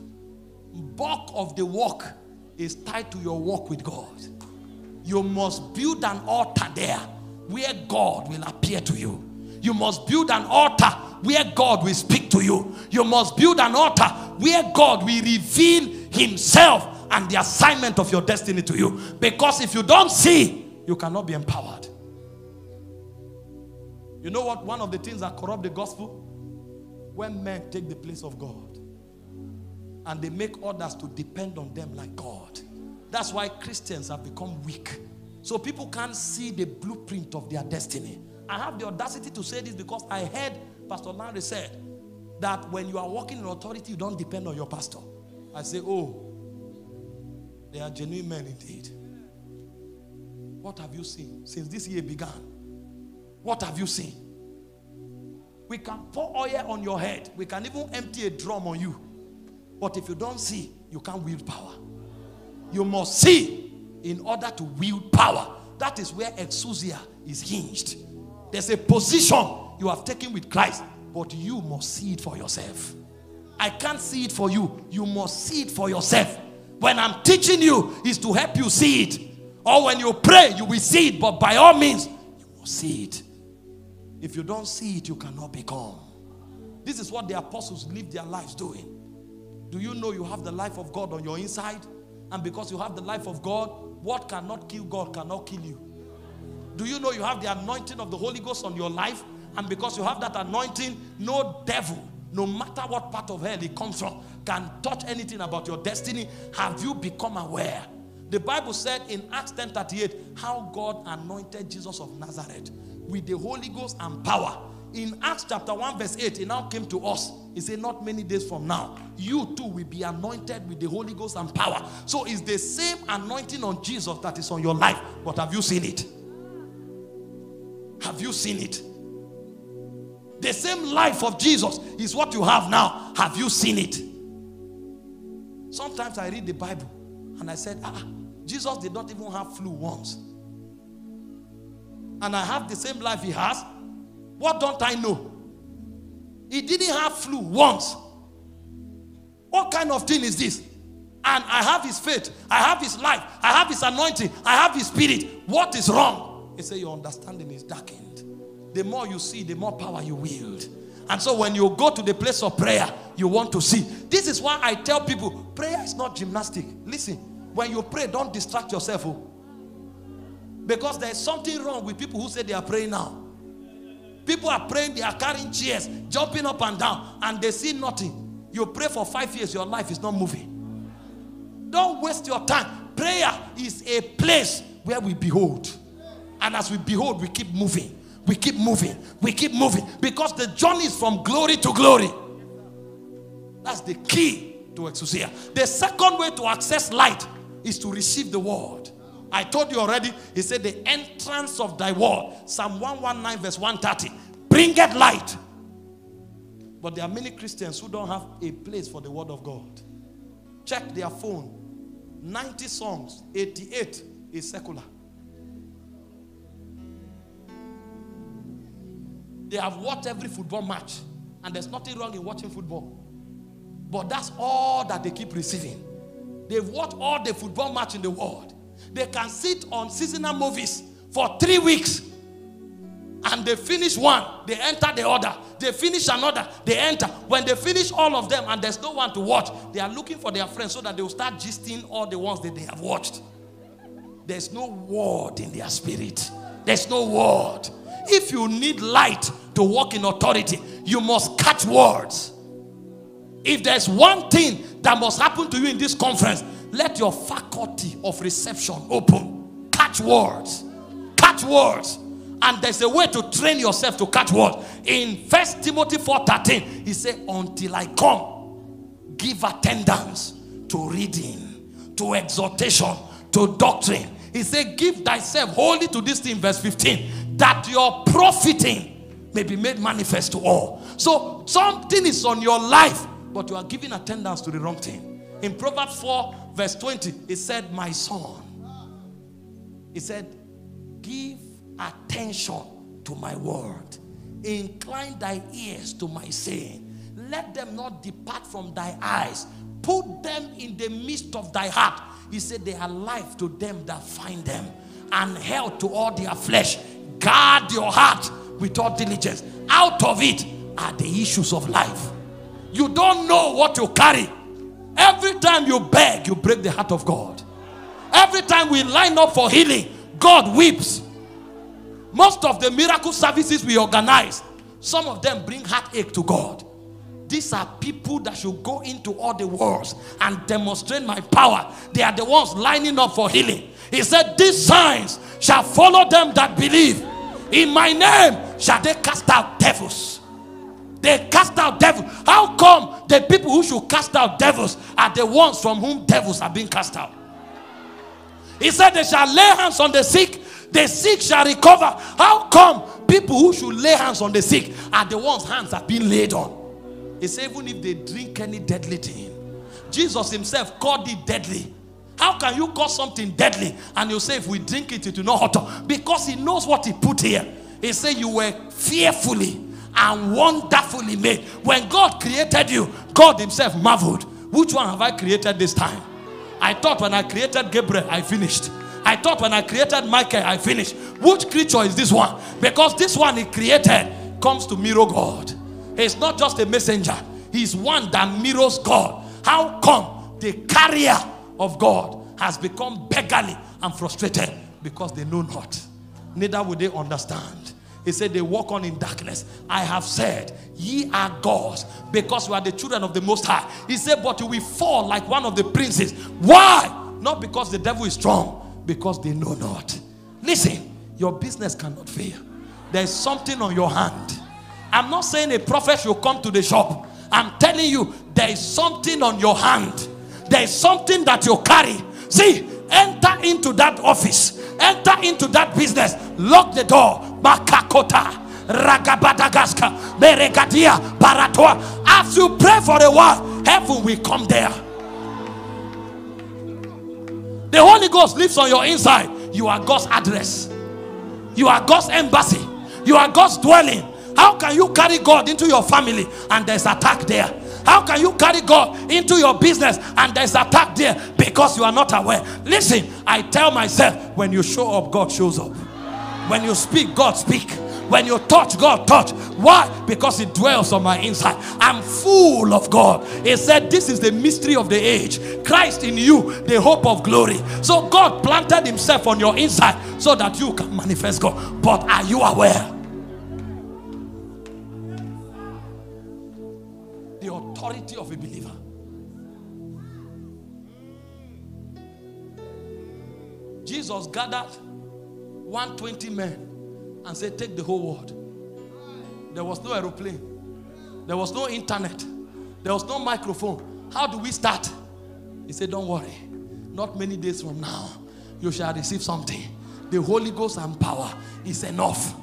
Bulk of the work is tied to your walk with God. You must build an altar there where God will appear to you. You must build an altar where God will speak to you. You must build an altar where God will reveal Himself and the assignment of your destiny to you. Because if you don't see, you cannot be empowered. You know what? One of the things that corrupt the gospel? When men take the place of God and they make others to depend on them like God. That's why Christians have become weak. So people can't see the blueprint of their destiny. I have the audacity to say this because I heard Pastor Larry said that when you are walking in authority, you don't depend on your pastor. I say, oh, they are genuine men indeed. What have you seen since this year began? What have you seen? We can pour oil on your head. We can even empty a drum on you. But if you don't see, you can't wield power. You must see in order to wield power. That is where exousia is hinged. There's a position you have taken with Christ, but you must see it for yourself. I can't see it for you. You must see it for yourself. When I'm teaching you, is to help you see it. Or when you pray, you will see it. But by all means, you must see it. If you don't see it, you cannot become. This is what the apostles lived their lives doing. Do you know you have the life of God on your inside? And because you have the life of God, what cannot kill God cannot kill you. Do you know you have the anointing of the Holy Ghost on your life? And because you have that anointing, no devil, no matter what part of hell it comes from, can touch anything about your destiny. Have you become aware? The Bible said in Acts 10 38 how God anointed Jesus of Nazareth with the Holy Ghost and power in Acts chapter 1, verse 8, it now came to us. He said, Not many days from now, you too will be anointed with the Holy Ghost and power. So it's the same anointing on Jesus that is on your life. But have you seen it? Have you seen it? The same life of Jesus is what you have now. Have you seen it? Sometimes I read the Bible and I said, ah, Jesus did not even have flu once. And I have the same life he has, what don't I know? He didn't have flu once. What kind of thing is this? And I have his faith, I have his life, I have his anointing, I have his spirit. What is wrong? He said, Your understanding is darkened. The more you see, the more power you wield. And so when you go to the place of prayer, you want to see. This is why I tell people prayer is not gymnastic. Listen, when you pray, don't distract yourself. Oh. Because there's something wrong with people who say they are praying now. People are praying, they are carrying chairs, jumping up and down, and they see nothing. You pray for five years, your life is not moving. Don't waste your time. Prayer is a place where we behold. And as we behold, we keep moving. We keep moving. We keep moving. Because the journey is from glory to glory. That's the key to exousia. The second way to access light is to receive the word. I told you already, he said, The entrance of thy word, Psalm 119, verse 130, bringeth light. But there are many Christians who don't have a place for the word of God. Check their phone 90 songs, 88 is secular. They have watched every football match, and there's nothing wrong in watching football. But that's all that they keep receiving. They've watched all the football match in the world. They can sit on seasonal movies for three weeks and they finish one, they enter the other. They finish another, they enter. When they finish all of them and there's no one to watch, they are looking for their friends so that they will start gisting all the ones that they have watched. There's no word in their spirit. There's no word. If you need light to walk in authority, you must catch words. If there's one thing that must happen to you in this conference, let your faculty of reception open. Catch words. Catch words. And there's a way to train yourself to catch words. In First Timothy 4:13, he said, Until I come, give attendance to reading, to exhortation, to doctrine. He said, Give thyself wholly to this thing, verse 15, that your profiting may be made manifest to all. So something is on your life, but you are giving attendance to the wrong thing. In Proverbs 4, verse 20, it said, My son. He said, Give attention to my word. Incline thy ears to my saying. Let them not depart from thy eyes. Put them in the midst of thy heart. He said, They are life to them that find them, and health to all their flesh. Guard your heart with all diligence. Out of it are the issues of life. You don't know what you carry. Every time you beg, you break the heart of God. Every time we line up for healing, God weeps. Most of the miracle services we organize, some of them bring heartache to God. These are people that should go into all the worlds and demonstrate my power. They are the ones lining up for healing. He said, These signs shall follow them that believe. In my name shall they cast out devils. They cast out devils. How come the people who should cast out devils are the ones from whom devils are being cast out? He said, They shall lay hands on the sick, the sick shall recover. How come people who should lay hands on the sick are the ones hands have been laid on? He said, Even if they drink any deadly thing, Jesus himself called it deadly. How can you call something deadly and you say, If we drink it, it will not hurt? Because he knows what he put here. He said, You were fearfully and wonderfully made. When God created you, God Himself marveled. Which one have I created this time? I thought when I created Gabriel, I finished. I thought when I created Michael, I finished. Which creature is this one? Because this one He created comes to mirror God. He's not just a messenger, He's one that mirrors God. How come the carrier of God has become beggarly and frustrated? Because they know not, neither will they understand. He said, They walk on in darkness. I have said, Ye are gods, because you are the children of the Most High. He said, But you will fall like one of the princes. Why? Not because the devil is strong, because they know not. Listen, your business cannot fail. There's something on your hand. I'm not saying a prophet should come to the shop. I'm telling you, there is something on your hand. There is something that you carry. See, enter into that office, enter into that business, lock the door. Makakota. Ragabadagaska, Beregadia, Baratoa. As you pray for a while, heaven will come there. The Holy Ghost lives on your inside. You are God's address, you are God's embassy, you are God's dwelling. How can you carry God into your family and there's attack there? How can you carry God into your business and there's attack there because you are not aware? Listen, I tell myself when you show up, God shows up. When you speak, God speak. When you touch, God touch. Why? Because it dwells on my inside. I'm full of God. He said, This is the mystery of the age. Christ in you, the hope of glory. So God planted Himself on your inside so that you can manifest God. But are you aware? Authority of a believer. Jesus gathered 120 men and said, Take the whole world. There was no aeroplane, there was no internet, there was no microphone. How do we start? He said, Don't worry, not many days from now, you shall receive something. The Holy Ghost and power is enough.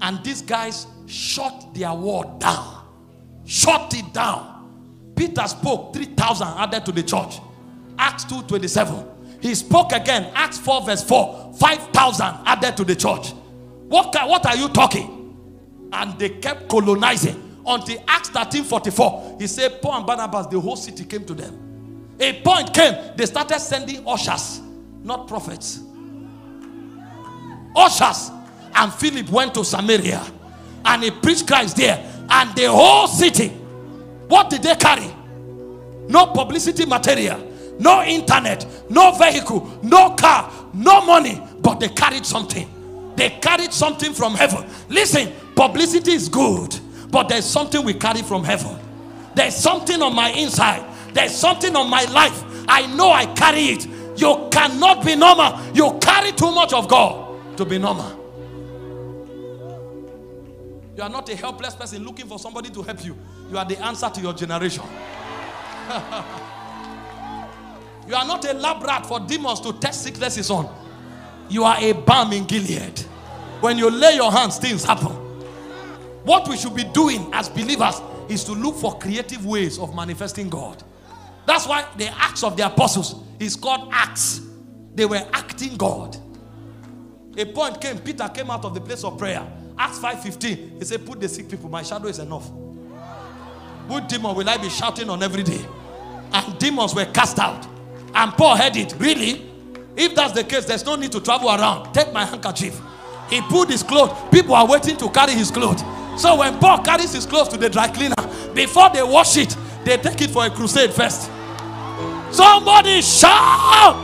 And these guys shut their word down, shut it down. Peter spoke, 3,000 added to the church. Acts 2 27. He spoke again, Acts 4, verse 4, 5,000 added to the church. What, what are you talking? And they kept colonizing until Acts 13 44. He said, Paul and Barnabas, the whole city came to them. A point came, they started sending ushers, not prophets. Ushers. And Philip went to Samaria and he preached Christ there. And the whole city, what did they carry? No publicity material, no internet, no vehicle, no car, no money, but they carried something. They carried something from heaven. Listen, publicity is good, but there's something we carry from heaven. There's something on my inside, there's something on my life. I know I carry it. You cannot be normal. You carry too much of God to be normal. You are not a helpless person looking for somebody to help you. You are the answer to your generation. <laughs> you are not a lab rat for demons to test sicknesses on. You are a balm in Gilead. When you lay your hands, things happen. What we should be doing as believers is to look for creative ways of manifesting God. That's why the acts of the apostles is called acts. They were acting God. A point came, Peter came out of the place of prayer. Acts 5:15. He said, Put the sick people, my shadow is enough. What demon will I be shouting on every day? And demons were cast out. And Paul heard it. Really? If that's the case, there's no need to travel around. Take my handkerchief. He pulled his clothes. People are waiting to carry his clothes. So when Paul carries his clothes to the dry cleaner, before they wash it, they take it for a crusade first. Somebody shout!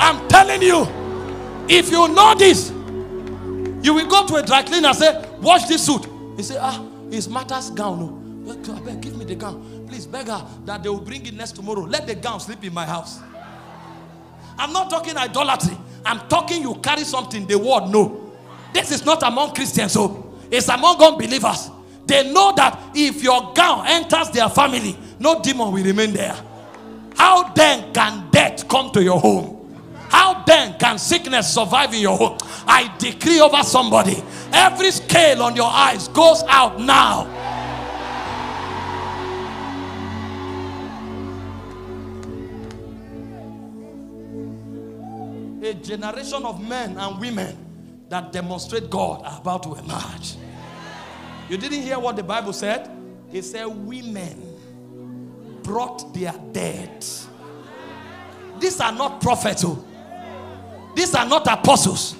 I'm telling you, if you know this, you will go to a dry cleaner and say, Wash this suit. He say, Ah, it's Martha's gown. No. Give me the gown. Please beg her that they will bring it next tomorrow. Let the gown sleep in my house. I'm not talking idolatry. I'm talking you carry something the world know. This is not among Christians, so oh. it's among unbelievers. They know that if your gown enters their family, no demon will remain there. How then can death come to your home? How then can sickness survive in your home? I decree over somebody every scale on your eyes goes out now. a generation of men and women that demonstrate God are about to emerge. You didn't hear what the Bible said? It said, Women brought their dead. These are not prophets, oh. These are not apostles.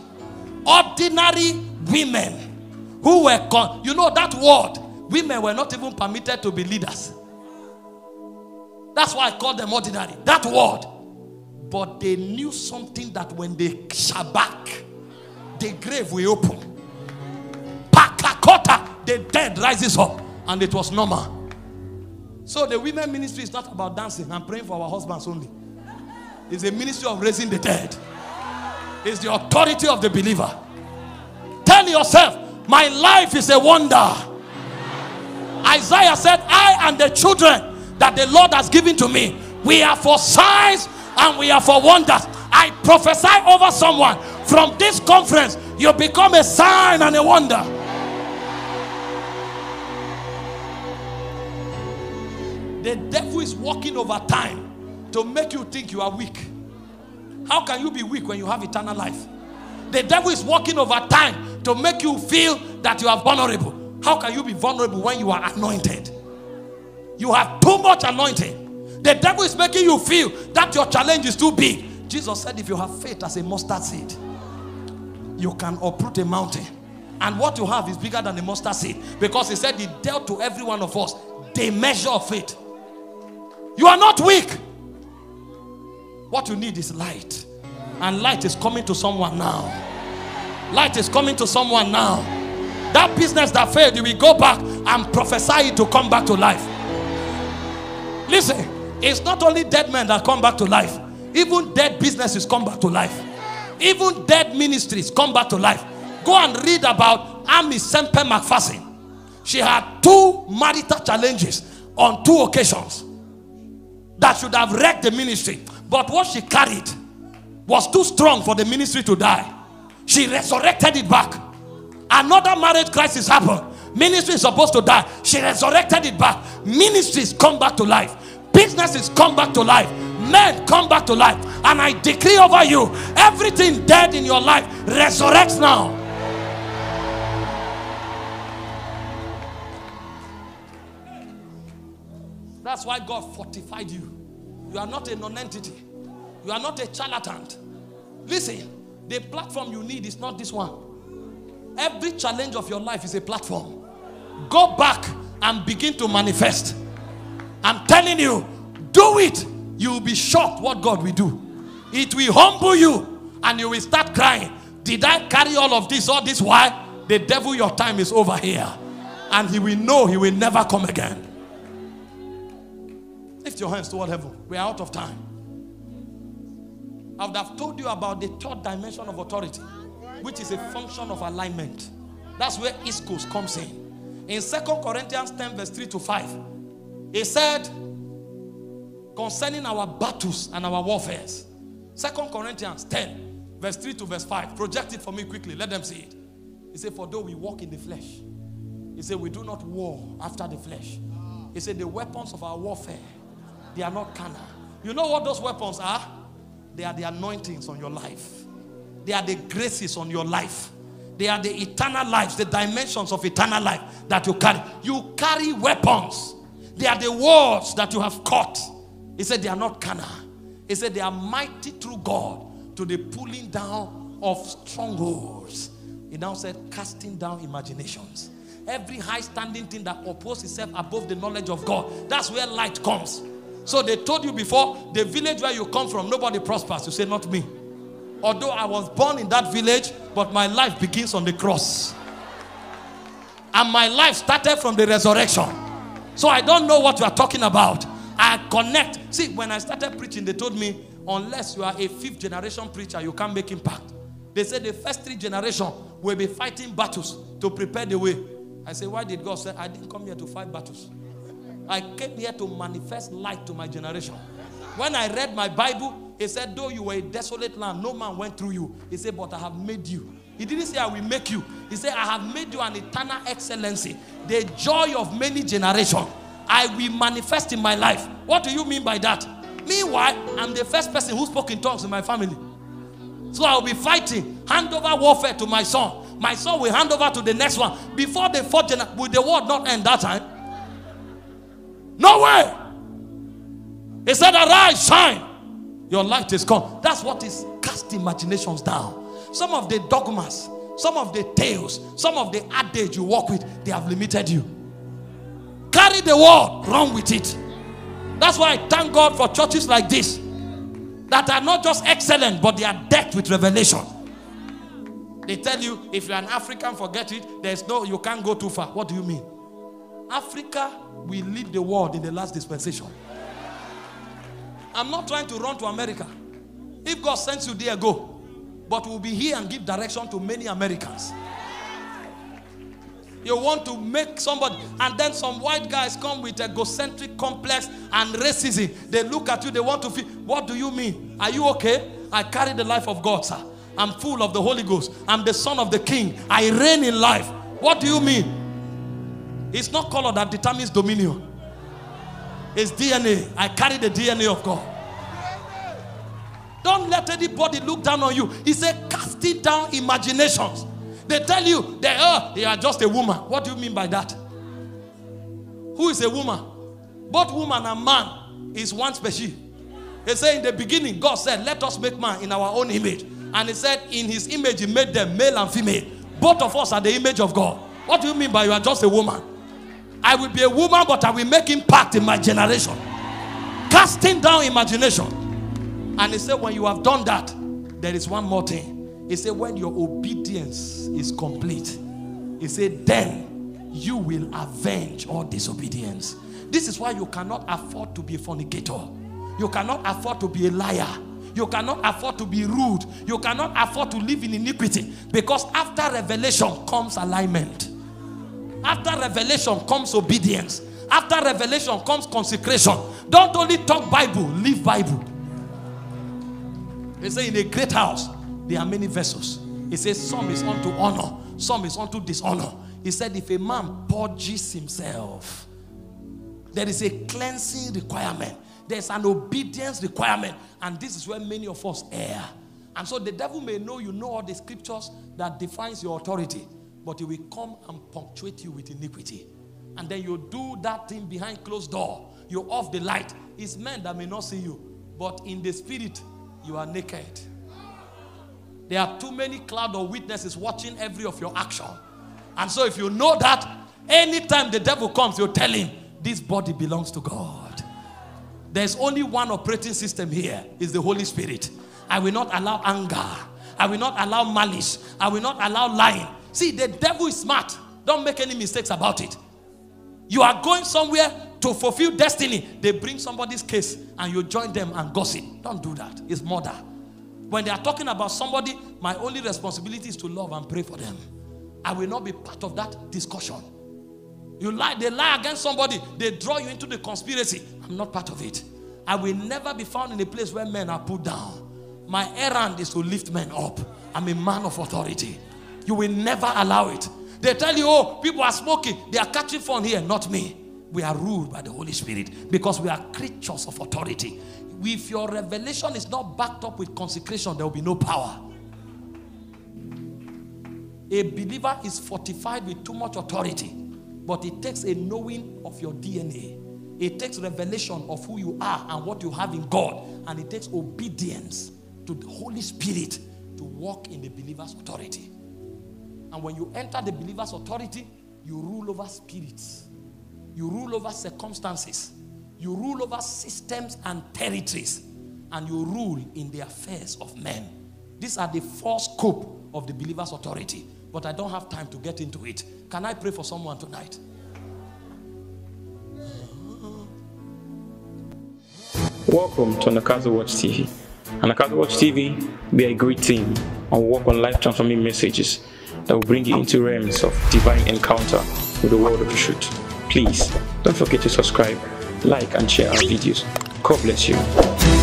Ordinary women who were, con- you know, that word, women were not even permitted to be leaders. That's why I call them ordinary. That word but they knew something that when they shabak, the grave will open. Pakakota, the dead rises up. And it was normal. So the women ministry is not about dancing and praying for our husbands only. It's a ministry of raising the dead. It's the authority of the believer. Tell yourself, my life is a wonder. Isaiah said, I and the children that the Lord has given to me, we are for signs and we are for wonders. I prophesy over someone from this conference, you become a sign and a wonder. The devil is working over time to make you think you are weak. How can you be weak when you have eternal life? The devil is working over time to make you feel that you are vulnerable. How can you be vulnerable when you are anointed? You have too much anointing. The devil is making you feel that your challenge is too big. Jesus said, if you have faith as a mustard seed, you can uproot a mountain. And what you have is bigger than the mustard seed. Because he said he dealt to every one of us the measure of faith. You are not weak. What you need is light. And light is coming to someone now. Light is coming to someone now. That business that failed, you will go back and prophesy it to come back to life. Listen, it's not only dead men that come back to life, even dead businesses come back to life. Even dead ministries come back to life. Go and read about Aimee Semple McPherson. She had two marital challenges on two occasions that should have wrecked the ministry. But what she carried was too strong for the ministry to die. She resurrected it back. Another marriage crisis happened. Ministry is supposed to die. She resurrected it back. Ministries come back to life. Businesses come back to life. Men come back to life. And I decree over you everything dead in your life resurrects now. That's why God fortified you. You are not a non-entity. You are not a charlatan. Listen, the platform you need is not this one. Every challenge of your life is a platform. Go back and begin to manifest. I'm telling you, do it. You will be shocked what God will do. It will humble you and you will start crying. Did I carry all of this all this Why? The devil, your time is over here. And he will know he will never come again. Lift your hands toward heaven. We are out of time. I would have told you about the third dimension of authority, which is a function of alignment. That's where ischus comes in. In Second Corinthians 10, verse 3 to 5, he said, concerning our battles and our warfares. Second Corinthians 10, verse 3 to verse 5. Project it for me quickly. Let them see it. He said, For though we walk in the flesh, he said, We do not war after the flesh. He said, The weapons of our warfare they are not carnal. You know what those weapons are? They are the anointings on your life. They are the graces on your life. They are the eternal lives, the dimensions of eternal life that you carry. You carry weapons. They are the words that you have caught. He said they are not carnal. He said they are mighty through God to the pulling down of strongholds. He now said casting down imaginations. Every high standing thing that opposes itself above the knowledge of God. That's where light comes. So they told you before, the village where you come from, nobody prospers. You say, not me. Although I was born in that village, but my life begins on the cross. And my life started from the resurrection. So I don't know what you are talking about. I connect. See, when I started preaching, they told me, unless you are a fifth generation preacher, you can't make impact. They said the first three generation will be fighting battles to prepare the way. I said, why did God say, I didn't come here to fight battles? I came here to manifest light to my generation. When I read my Bible, he said, Though you were a desolate land, no man went through you. He said, But I have made you. He didn't say, I will make you. He said, I have made you an eternal excellency, the joy of many generations. I will manifest in my life. What do you mean by that? Meanwhile, I'm the first person who spoke in tongues in my family. So I'll be fighting, hand over warfare to my son. My son will hand over to the next one. Before the fourth generation, will the world not end that time? No way. He said, Arise, shine. Your light is come. That's what is cast imaginations down. Some of the dogmas, some of the tales, some of the adage you walk with, they have limited you. Carry the word, run with it. That's why I thank God for churches like this that are not just excellent, but they are decked with revelation. They tell you if you're an African, forget it. There's no, you can't go too far. What do you mean? Africa will lead the world in the last dispensation. I'm not trying to run to America. If God sends you there, go. But we'll be here and give direction to many Americans. You want to make somebody, and then some white guys come with egocentric complex and racism. They look at you, they want to feel, what do you mean? Are you okay? I carry the life of God, sir. I'm full of the Holy Ghost. I'm the son of the king. I reign in life. What do you mean? It's not color that determines dominion. It's DNA. I carry the DNA of God. Don't let anybody look down on you. He said, casting down imaginations. They tell you they are, they are just a woman. What do you mean by that? Who is a woman? Both woman and man is one species. He said, In the beginning, God said, Let us make man in our own image. And he said, In his image, he made them male and female. Both of us are the image of God. What do you mean by you are just a woman? I will be a woman, but I will make impact in my generation. Casting down imagination. And he said, When you have done that, there is one more thing. He said, When your obedience is complete, he said, Then you will avenge all disobedience. This is why you cannot afford to be a fornicator. You cannot afford to be a liar. You cannot afford to be rude. You cannot afford to live in iniquity. Because after revelation comes alignment. After revelation comes obedience. After revelation comes consecration. Don't only talk Bible, live Bible. They say in a great house, there are many vessels. He says some is unto honor, some is unto dishonor. He said, if a man purges himself, there is a cleansing requirement, there's an obedience requirement, and this is where many of us err. And so the devil may know you know all the scriptures that defines your authority, but he will come and punctuate you with iniquity. And then you do that thing behind closed door. You off the light. It's men that may not see you, but in the spirit, you are naked. There are too many cloud of witnesses watching every of your action. And so if you know that, anytime the devil comes, you tell him, this body belongs to God. There's only one operating system here, is the Holy Spirit. I will not allow anger. I will not allow malice. I will not allow lying. See, the devil is smart. Don't make any mistakes about it. You are going somewhere to fulfill destiny. They bring somebody's case and you join them and gossip. Don't do that. It's murder. When they are talking about somebody, my only responsibility is to love and pray for them. I will not be part of that discussion. You lie, they lie against somebody, they draw you into the conspiracy. I'm not part of it. I will never be found in a place where men are put down. My errand is to lift men up. I'm a man of authority. You will never allow it. They tell you, oh, people are smoking, they are catching fun here, not me. We are ruled by the Holy Spirit because we are creatures of authority. If your revelation is not backed up with consecration, there will be no power. A believer is fortified with too much authority, but it takes a knowing of your DNA. It takes revelation of who you are and what you have in God, and it takes obedience to the Holy Spirit to walk in the believer's authority. And when you enter the believer's authority, you rule over spirits, you rule over circumstances, you rule over systems and territories, and you rule in the affairs of men. These are the four scope of the believer's authority but I don't have time to get into it. Can I pray for someone tonight? Welcome to Anagkazo Watch TV. Anagkazo Watch TV, are a great team and work on life transforming messages that will bring you into realms of divine encounter with the world of the truth. Please don't forget to subscribe, like, and share our videos. God bless you.